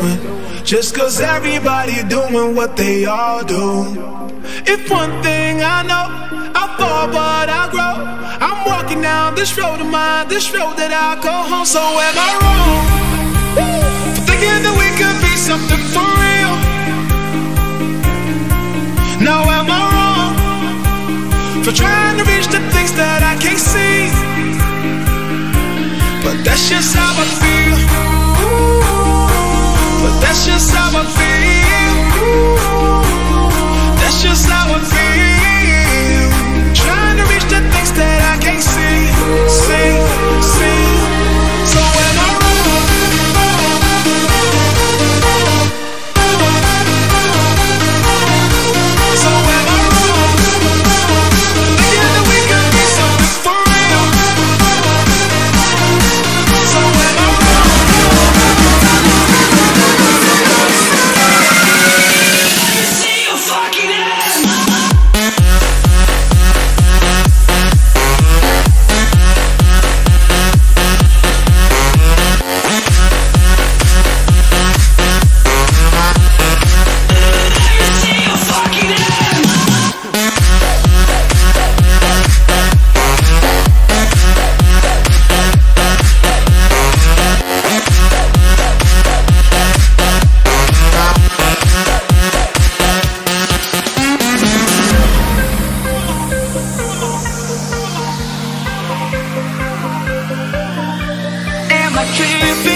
doing. Just cause everybody doing what they all do. If one thing I know, I fall but I grow. I'm walking down this road of mine, this road that I go home. So am I wrong? For thinking that we could be something for real. Now am I wrong? For trying to reach the things that I can't see. But that's just how I feel. Just Am I tripping?